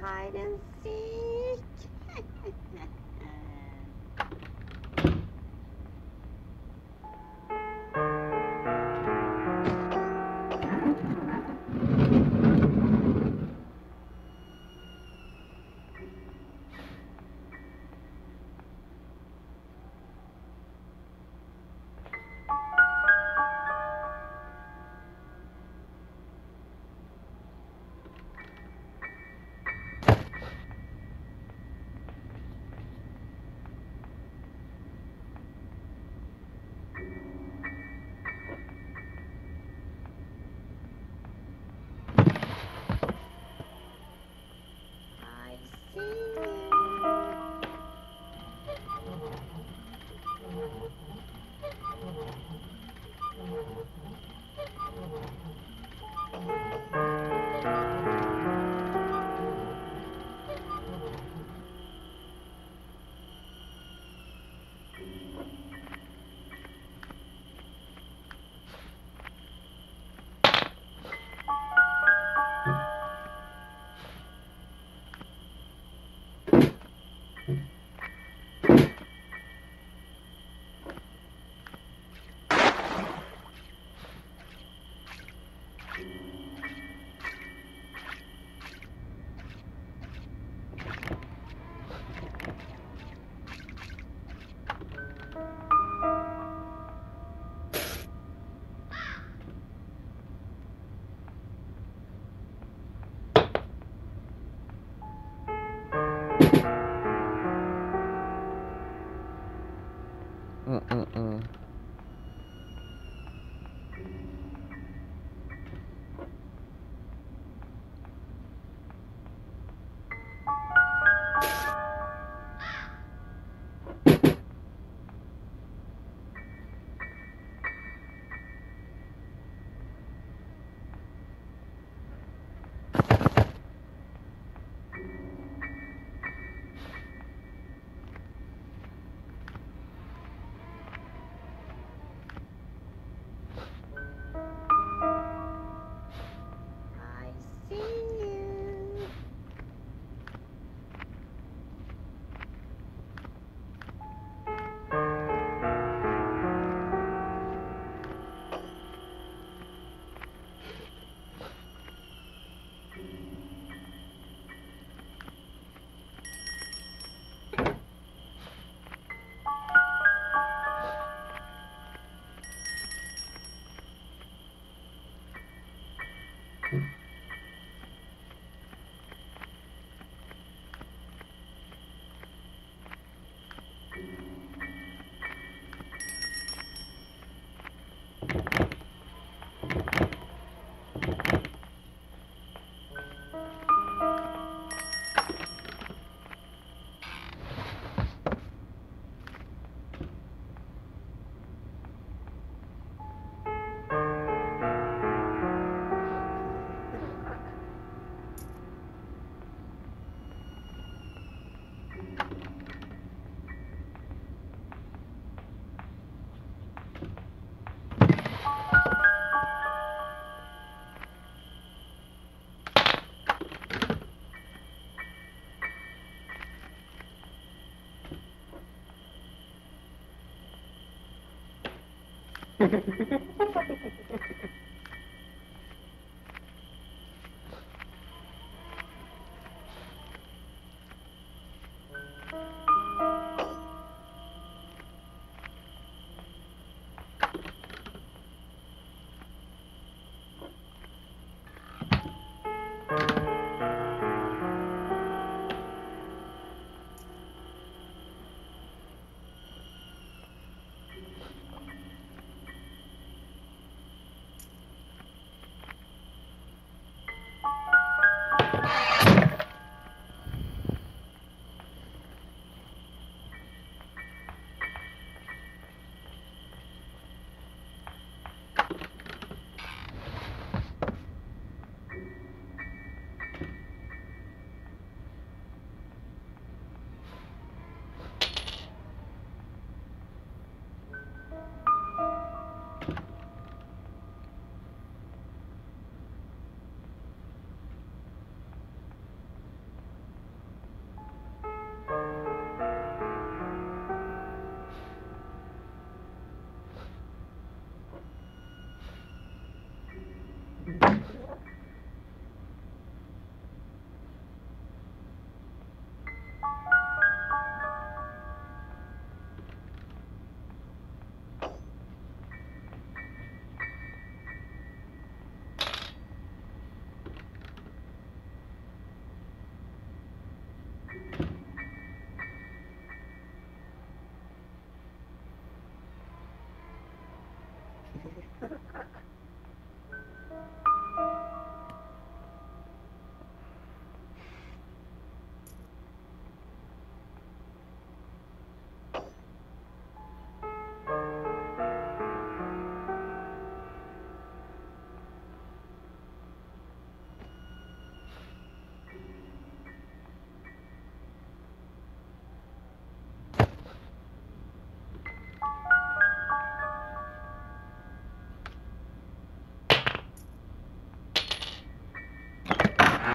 hide and seek? ハハハハハ!